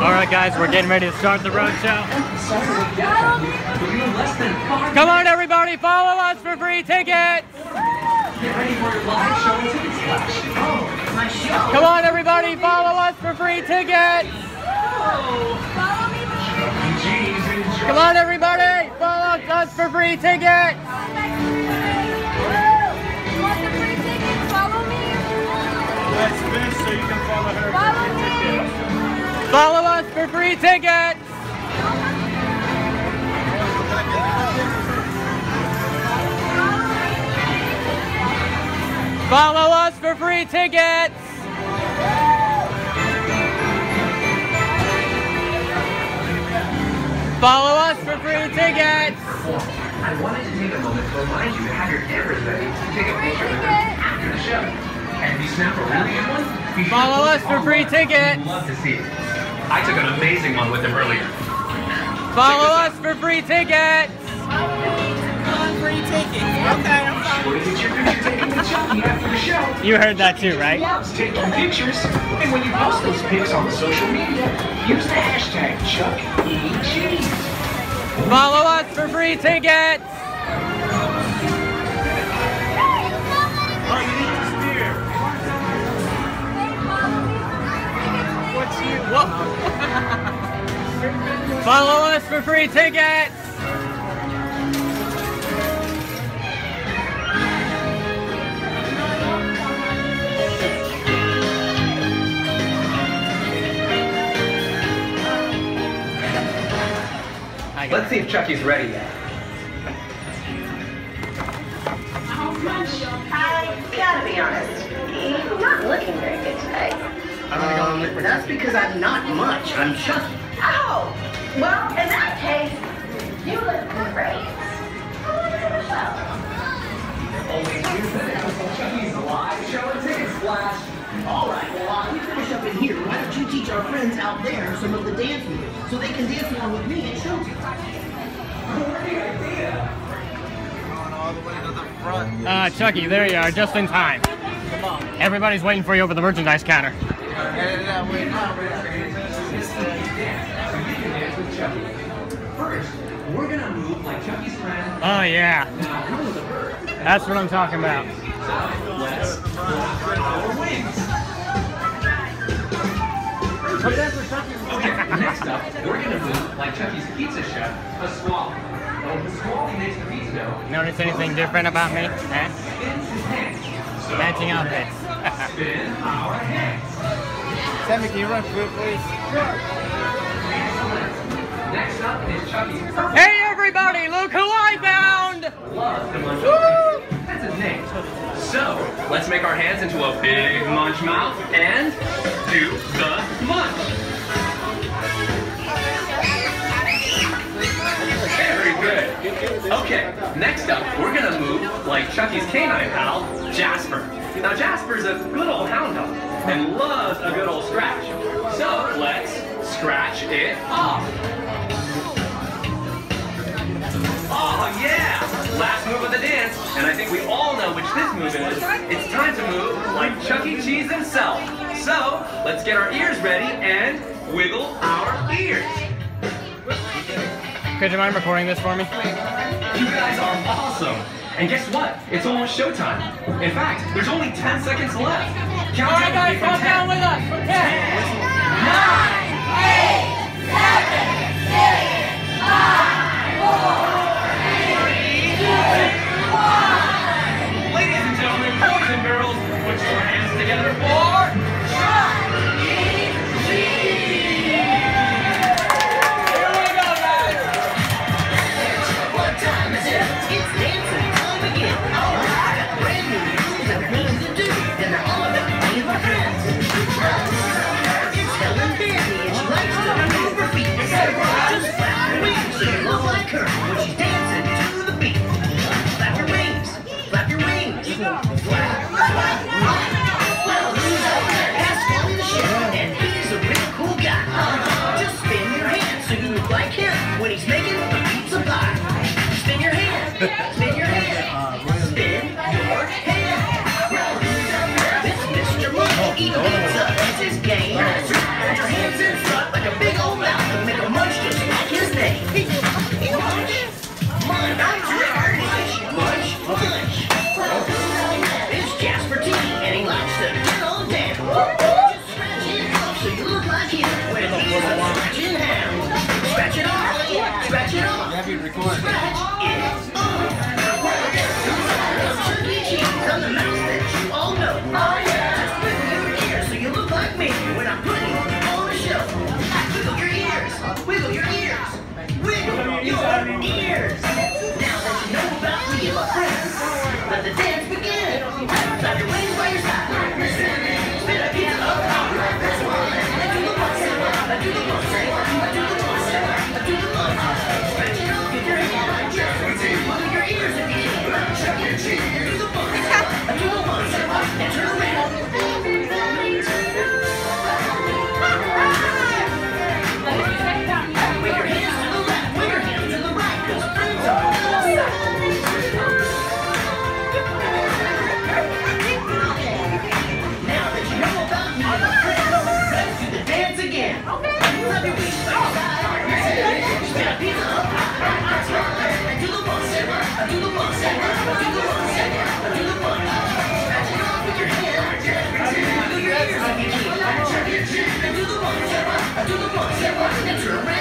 All right, guys, we're getting ready to start the road show. Come on, everybody, follow us for free tickets. Come on, everybody, follow us for free tickets. Come on, everybody, follow us for free tickets. Follow us for free tickets. Follow us for free tickets. Follow us for free tickets. I wanted to take a moment to remind you to have your cameras ready to take a picture after the show. And if you snap a really good one, Follow us for free tickets. Love to see it. I took an amazing one with them earlier. Follow us for free tickets. free tickets. Okay, I'm Sure your picture taken with Chucky after the show. You heard that too, right? Loves taking pictures. And when you post those pics on social media, use the hashtag ChuckEG. Follow us for free tickets. You? Whoa. Follow us for free tickets. Let's see if Chuck E.'s ready yet. Because I'm not much. I'm Chucky. Oh, well, in that case, you look great. Come on to the show. Only two. Chuck E.'s live show and ticket splash. All right, well, while we finish up in here, why don't you teach our friends out there some of the dance moves so they can dance along with me at showtime? Uh, Chucky, there you are, just in time. Everybody's waiting for you over the merchandise counter. Oh yeah, a that's what I'm talking about. Next up, we're gonna move like Chuck E.'s pizza chef, Pasquale. Now, Pasquale makes the pizza dough. Notice anything different about me? Eh? Matching outfits. Spin our. Sammy, can you run through, please? Next up is Chuck E.'s hey everybody, look who I found! loves to munch. That's his name. So, let's make our hands into a big munch mouth and do the munch. Very good. Okay, next up, we're gonna move like Chuck E.'s canine pal, Jasper. Now, Jasper's a good old hound is, it's time to move like Chuck E. Cheese himself. So, let's get our ears ready and wiggle our ears. Could you mind recording this for me? You guys are awesome. And guess what? It's almost showtime. In fact, there's only 10 seconds left. Count All right, guys, count down with us. For 10, 10 9, 8, 7, 6, 5, 4, Mr. Monkey is game. I didn't want the